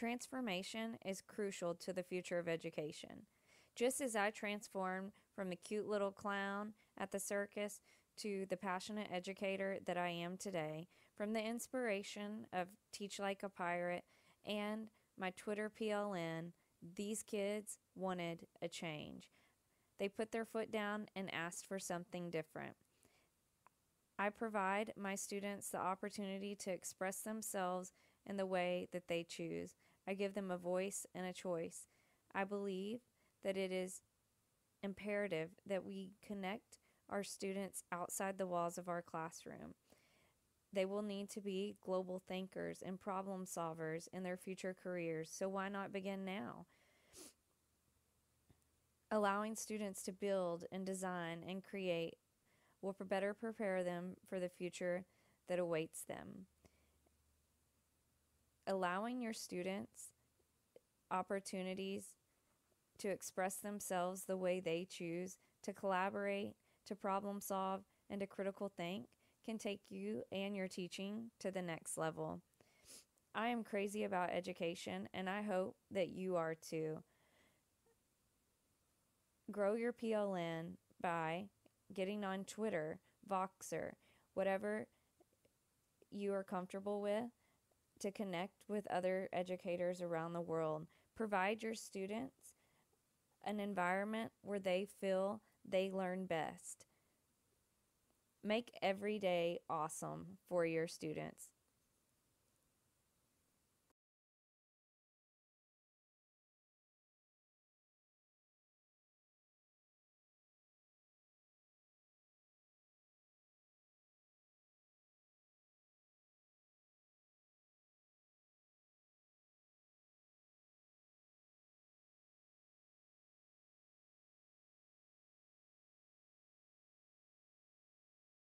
Transformation is crucial to the future of education. Just as I transformed from the cute little clown at the circus to the passionate educator that I am today, from the inspiration of Teach Like a Pirate and my Twitter PLN, these kids wanted a change. They put their foot down and asked for something different. I provide my students the opportunity to express themselves in the way that they choose. I give them a voice and a choice. I believe that it is imperative that we connect our students outside the walls of our classroom. They will need to be global thinkers and problem solvers in their future careers, so why not begin now? Allowing students to build and design and create will better prepare them for the future that awaits them. Allowing your students opportunities to express themselves the way they choose, to collaborate, to problem solve, and to critical think can take you and your teaching to the next level. I am crazy about education, and I hope that you are too. Grow your PLN by getting on Twitter, Voxer, whatever you are comfortable with to connect with other educators around the world. Provide your students an environment where they feel they learn best. Make every day awesome for your students.